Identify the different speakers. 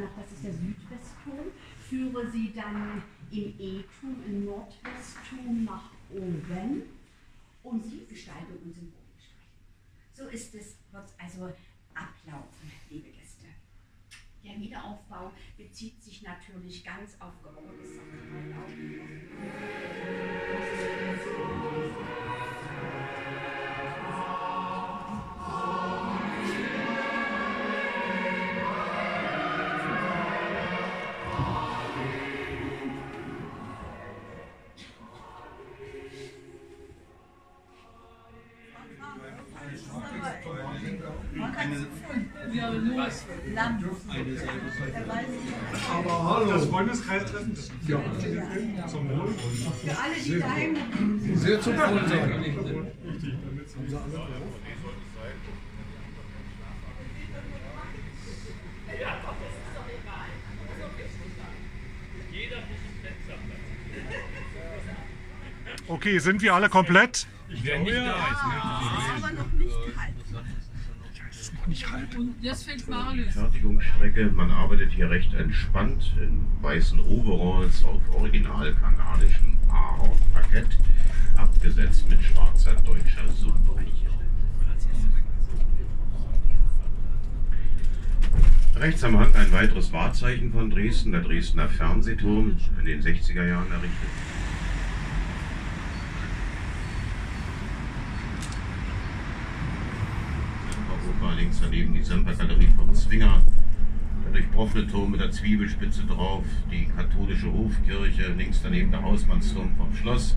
Speaker 1: nach, das ist der Südwestturm, führe sie dann im E-Turm, im Nordwestturm nach oben und sie Gestaltung und Symbol besprechen. So ist es, wird also ablaufen, liebe Gäste. Der Wiederaufbau bezieht sich natürlich ganz auf Gebäude,
Speaker 2: Aber hallo. Das Freundeskreistreffen, das ja. zum Wohl.
Speaker 1: Für alle, die daheim
Speaker 3: Sehr zum Wohl sein.
Speaker 2: Richtig, damit sind sie alle. Okay, sind wir alle komplett?
Speaker 3: Wer nicht da ist,
Speaker 1: aber noch nicht kalt.
Speaker 2: Nicht halb.
Speaker 4: Und jetzt fängt Marius.
Speaker 5: Fertigungsstrecke. Man arbeitet hier recht entspannt in weißen Overalls auf original kanadischem Ahorn-Parkett, abgesetzt mit schwarzer deutscher Sumpfeiche. Rechts am Hang ein weiteres Wahrzeichen von Dresden, der Dresdner Fernsehturm, in den 60er Jahren errichtet. Europa, links daneben die Sempergalerie vom Zwinger, der durchbrochene Turm mit der Zwiebelspitze drauf, die katholische Hofkirche, links daneben der Hausmannsturm vom Schloss,